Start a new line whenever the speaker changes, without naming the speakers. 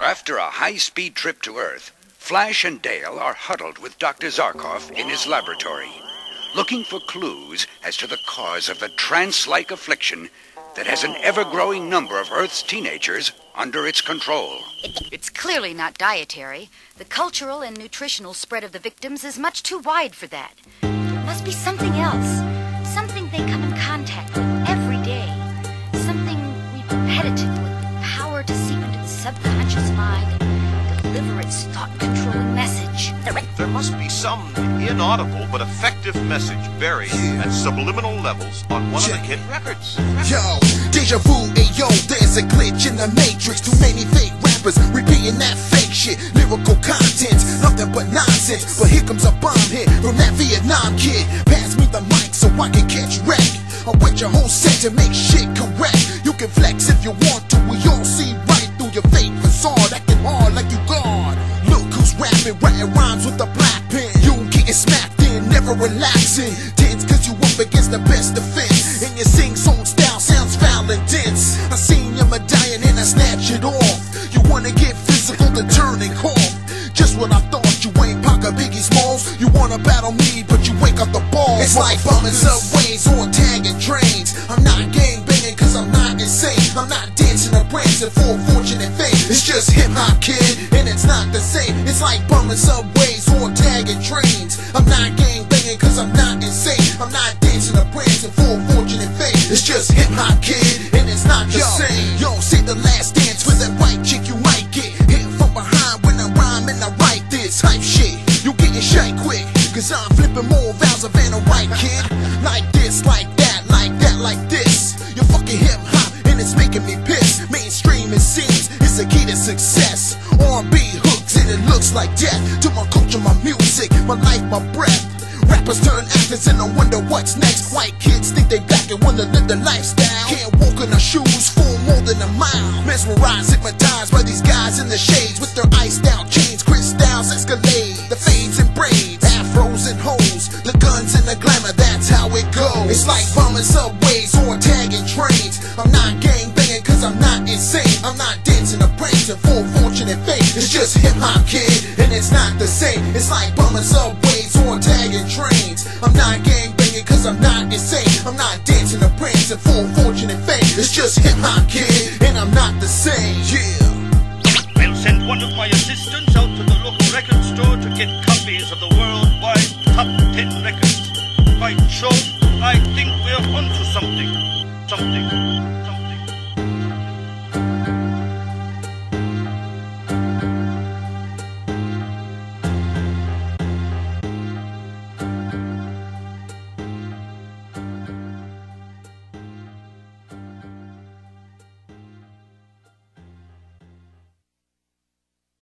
After a high speed trip to Earth, Flash and Dale are huddled with Dr. Zarkov in his laboratory, looking for clues as to the cause of the trance like affliction that has an ever growing number of Earth's teenagers under its control.
It's clearly not dietary. The cultural and nutritional spread of the victims is much too wide for that. There must be something else. Mind and deliver its thought controlling message.
There must be some inaudible but effective message buried at subliminal levels on one of the kid records.
Yo, deja vu, ayo, there's a glitch in the matrix. Too many fake rappers repeating that fake shit. Lyrical content, nothing but nonsense. But here comes a bomb hit from that Vietnam kid. Pass me the mic so I can catch wreck. I'll wet your whole set to make shit correct. You can flex if you want to. We all see right through your fake facade, acting hard like you God. Look who's rapping, writing rhymes with a black pen. You getting smacked in, never relaxing. Tense cause you up against the best defense. And your sing song style sounds foul and dense. I seen your medallion and I snatch it off. You wanna get physical to turn and cough. Just what I thought, you ain't Paca Biggie Smalls. You wanna battle me, but you ain't got the balls. It's like bumming subways or tagging trains. I'm not gang banging cause I'm not insane. I'm not dancing or prancing for it's not the same. It's like bumming subways or tagging trains. I'm not gang banging cause I'm not insane. I'm not dancing or prancing for fortune and fame. It's just hip hop, kid, and it's not the same. Yo, say the last dance with that white chick you might get hit from behind when I rhyme and I write this hype shit. You getting shy quick, cause I'm flipping more vowels than a white kid. Like this, like that, like that, like this. You're fucking hip hop like death to my culture, my music, my life, my breath. Rappers turn actors and I wonder what's next. White kids think they black and wanna live the lifestyle. Can't walk in our shoes for more than a mile. Mesmerized, hypnotized by these guys in the shades with their iced out chains, crystals, escalade. The fades and braids, afros and hoes, the guns and the glamour, that's how it goes. It's like bumming subways or tagging trains. I'm not gang It's just hip hop, kid, and it's not the same. It's like bumming subways or tagging trains. I'm not gang banging cause I'm not insane. I'm not dancing or prancing for fortune and fame. It's just hip hop, kid, and I'm not the same. Yeah.
I'll send one of my assistants out to the local record store to get copies of the worldwide top 10 records. By Jove, I think we're onto something. Something.